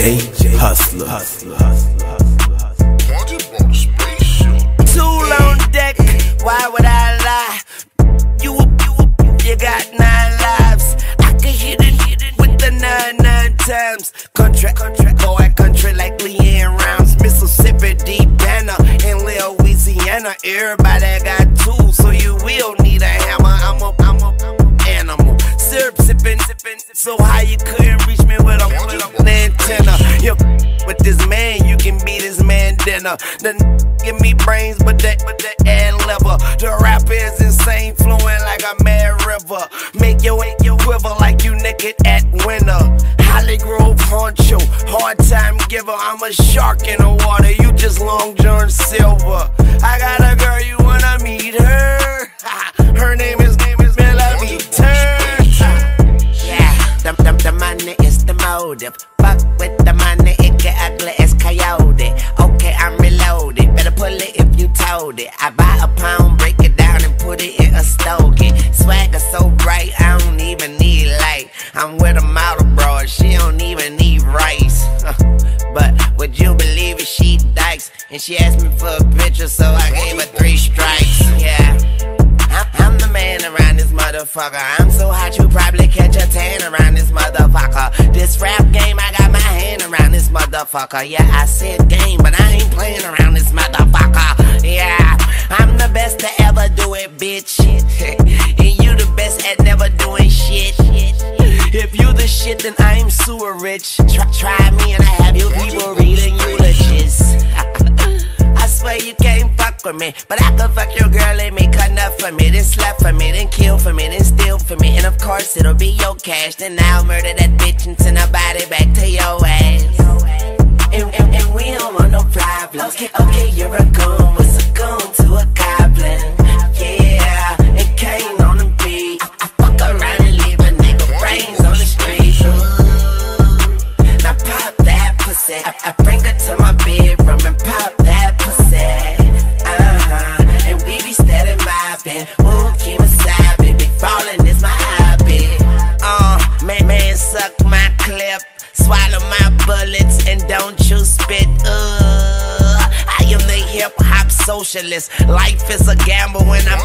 DJ Hustler. Tool on deck, why would I lie? You, you, you got nine lives. I can hit it, hit it with the nine, nine times. Country, country, boy, country like LeAnn Rimes. Mississippi, deep banner in Louisiana. Everybody got tools, so you will need a hammer. I'm a, I'm a, I'm a animal. Syrup sipping, sipping, so high you couldn't man dinner. Uh, the give me brains, but that, but that ad liver. The rap is insane, flowing like a mad river. Make your, make your quiver like you naked at winter. Holly Grove honcho, hard time giver. I'm a shark in the water, you just Long John Silver. I got a girl, you wanna meet her? Her name is name is Melody Turn. Yeah, the, the, the money is the motive. Fuck with the money, it get ugly as coyote. Okay, I'm reloaded. Better pull it if you told it. I buy a pound, break it down, and put it in a stogie. Swagger so bright, I don't even need light. I'm with a model bro, she don't even need rice. but would you believe it? She dykes, and she asked me for a picture, so I gave her three strikes. Yeah. I'm, the man around this motherfucker. I'm so hot you probably catch a tan around this motherfucker. This rap game, I got my around this motherfucker. Yeah, I said game, but I ain't playing around this motherfucker. Yeah, I'm the best to ever do it, bitch. and you the best at never doing shit. If you the shit, then I'm sewer rich. Try, try me and I have you people reading eulogies. I swear you can't fuck with me, but I could fuck your girl and make enough for me, then slap for me, then kill for me, then steal for me, and of course it'll be your cash. Then I'll murder that bitch and send her back I, fuck around and leave a nigga brains on the street. Now pop that pussy. I bring socialist. Life is a gamble when I'm